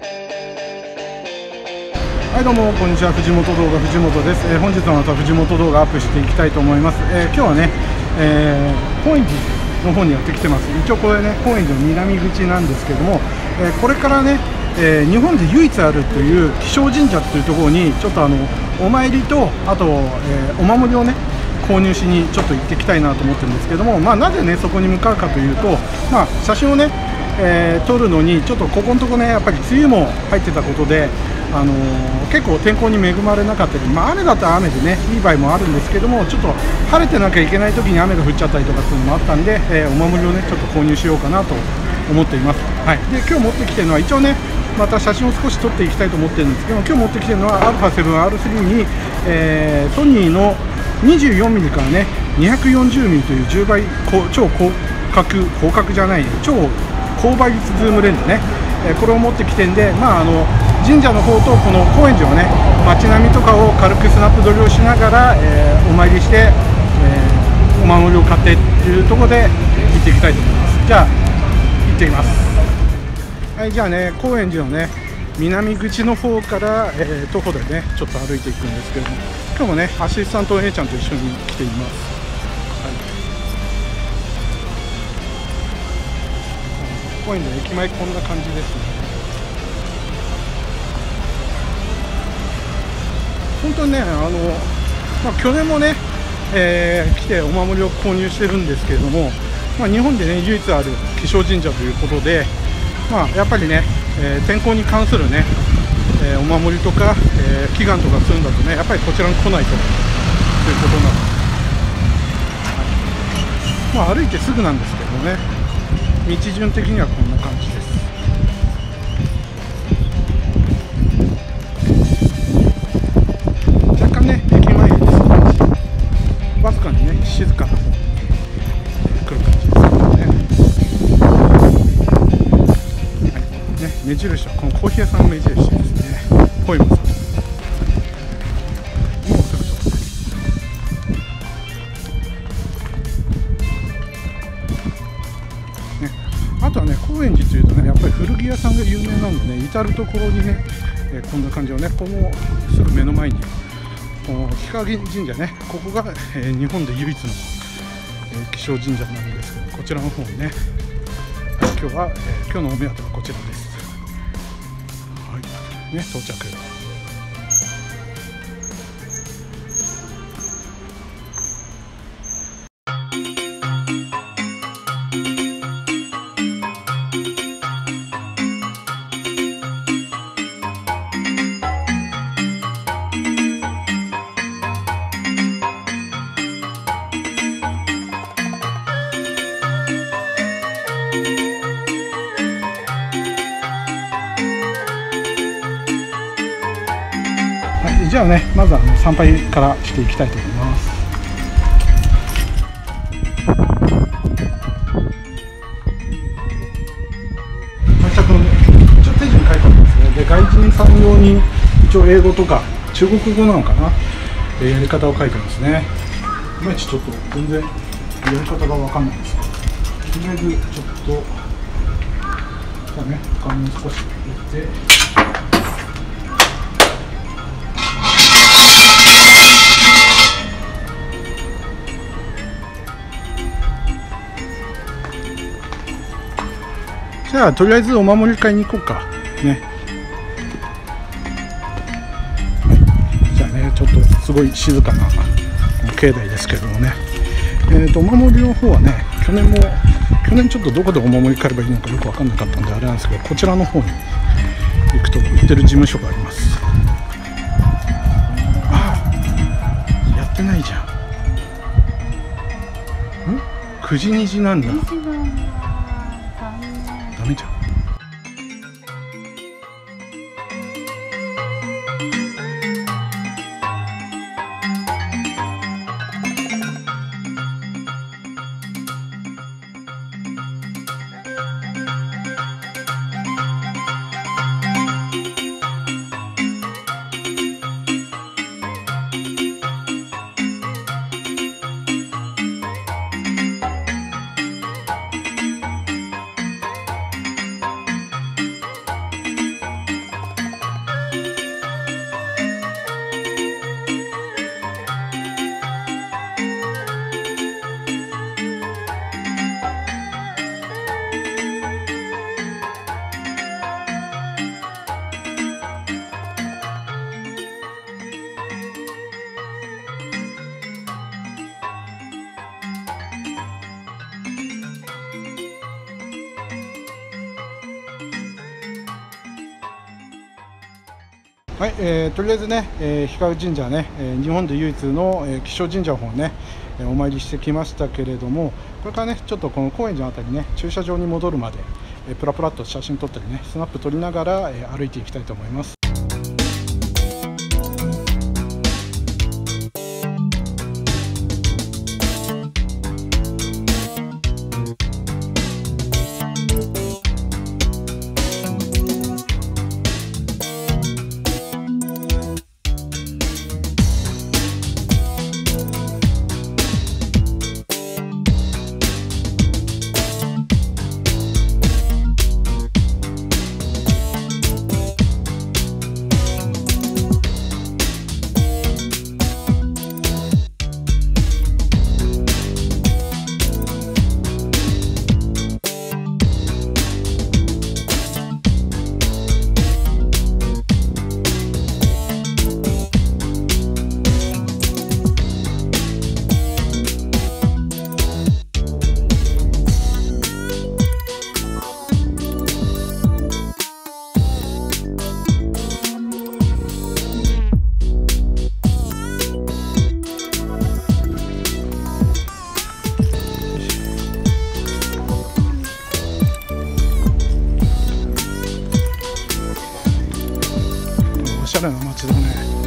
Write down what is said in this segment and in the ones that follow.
はいどうもこんにちは。藤本動画藤本です、えー本日もまた藤本動画アップしていきたいと思います、えー今日はね、えー高円寺の方にやってきてます。一応これね高円寺の南口なんですけども、えーこれからね、えー日本で唯一あるという気象神社というところにちょっとあのお参りとあと、えーお守りをね購入しにちょっと行ってきたいなと思ってるんですけども、まあ、なぜねそこに向かうかというと、まあ、写真をね、えー撮るのにちょっとここのとこねやっぱり梅雨も入ってたことで、あのー結構天候に恵まれなかったり、まあ、雨だったら雨でねいい場合もあるんですけどもちょっと晴れてなきゃいけない時に雨が降っちゃったりとかっていうのもあったんで、えーお守りをねちょっと購入しようかなと思っています、はい、で今日持ってきてるのは一応ねまた写真を少し撮っていきたいと思ってるんですけど今日持ってきてるのは α7R3 に、えーソニーの 24mm からね 240mm という10倍超広角広角じゃない超高倍率ズームレンズね、えこれを持ってきてんで、まあ、あの神社の方とこの高円寺をね街並みとかを軽くスナップ撮りをしながら、えお参りして、えーお守りを買ってっていうところで行っていきたいと思います。じゃあ行ってきます。はいじゃあね高円寺のね南口の方から、えー徒歩でねちょっと歩いていくんですけども今日もねアシスタントの A ちゃんと一緒に来ています。高円寺の駅前こんな感じですね。本当にねあの、まあ、去年もね、えー来てお守りを購入してるんですけれども、まあ、日本でね唯一ある気象神社ということで、まあ、やっぱりね、えー天候に関するね、えーお守りとか、えー祈願とかするんだとねやっぱりこちらに来ないとということなので、はい。まあ、歩いてすぐなんですけどね。道順的にはこんな感じです。若干ね駅前ですわずかにね静かな方に来る感じですけどね,、はい、ね目印はこのコーヒー屋さんの目印ですね。ポイモさん。ね至る所にね、えこんな感じのねこのすぐ目の前にこの日陰神社ねここが、え日本で唯一の、えー気象神社なんですけどこちらの方にね今日は、え今日のお目当てはこちらです。はい。ね到着。はい、じゃあねまずあの参拝からしていきたいと思います。到着のね一応手順書いてありますね。で外人さん用に一応英語とか中国語なのかな、えーやり方を書いてますね。いまいちちょっと全然やり方がわかんないですとりあえずちょっとじゃあね画面少し入れて。じゃあとりあえずお守り買いに行こうか。ね。じゃあねちょっとすごい静かな境内ですけどもね。えー、とお守りの方はね去年も去年ちょっとどこでお守り買えばいいのかよく分かんなかったんであれなんですけどこちらの方に行くと売ってる事務所があります。あやってないじゃん。ん？9時2時なんだ。me はい、えー、とりあえずね、えー、氷川神社ね、えー、日本で唯一の、えー、気象神社の方ね、えー、お参りしてきましたけれどもこれからねちょっとこの高円寺の辺りね駐車場に戻るまで、えー、プラプラっと写真撮ったりねスナップ撮りながら、えー、歩いていきたいと思います。ゃれな街だね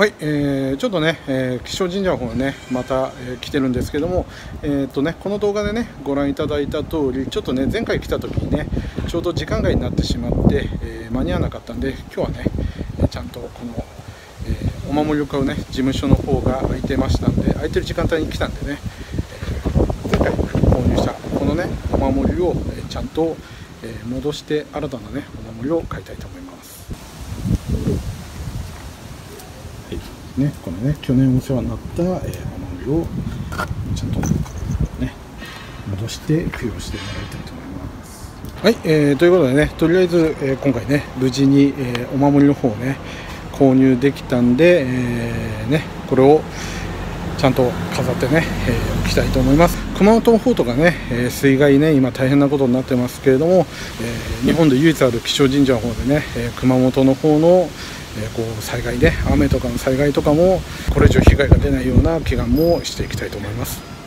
はい、えー、ちょっとね、えー、気象神社の方ねまた、えー、来てるんですけども、えーとね、この動画でねご覧いただいた通りちょっとね前回来た時にねちょうど時間外になってしまって、えー、間に合わなかったんで今日はねちゃんとこの、え、お守りを買うね事務所の方が空いてましたんで空いてる時間帯に来たんでね、前回購入したこのねお守りを、えちゃんと、え戻して新たなねお守りを買いたいと思います。ねこのね去年お世話になった、えー、お守りをちゃんとね戻して付与してもらいたいと思います。はい、えー、ということでねとりあえず、えー、今回ね無事に、えー、お守りの方をね購入できたんで、えー、ねこれをちゃんと飾ってね、えー、きたいと思います。熊本の方とかね、えー、水害ね今大変なことになってますけれども、えー、日本で唯一ある気象神社の方でね、え熊本の方のえこう災害で雨とかの災害とかもこれ以上被害が出ないような祈願もしていきたいと思います。